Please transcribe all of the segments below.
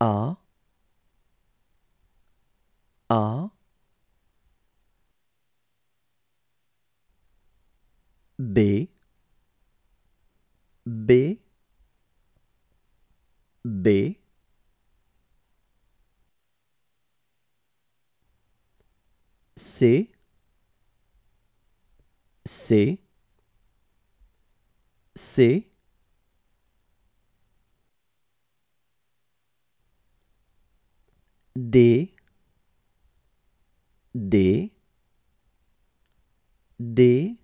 A. A. B. B. B. C. C. C D D D.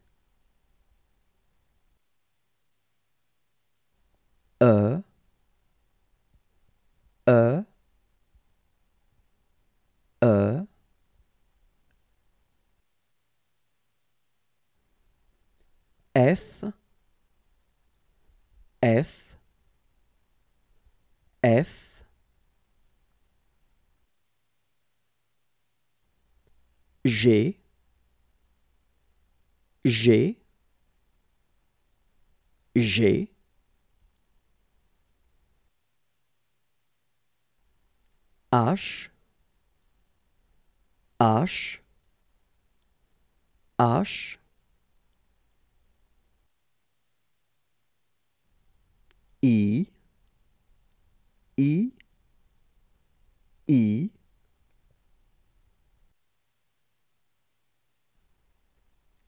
E E E. F F F G G G H H H. I I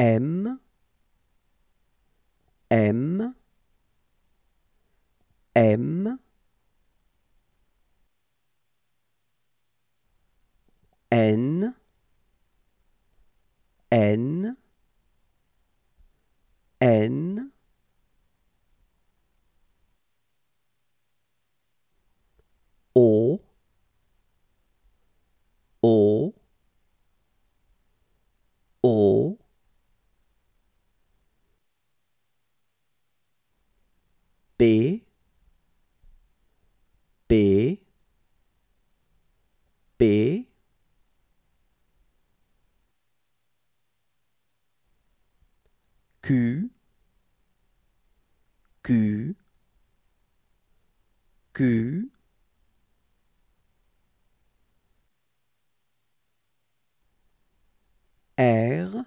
M M M. N N. N B B B Q Q Q R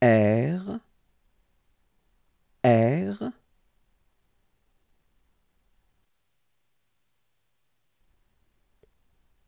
R R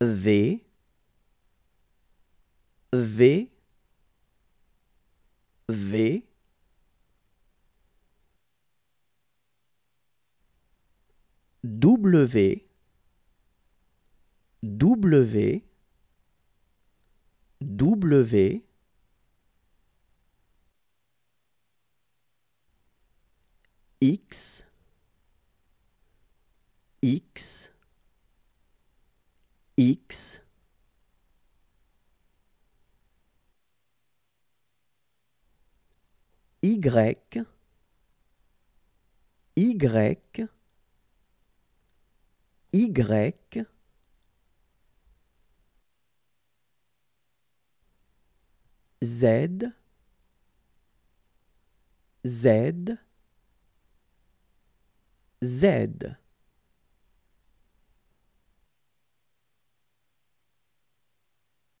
V V V. W W W. X X X. Y. Y. Y Z. Z. Z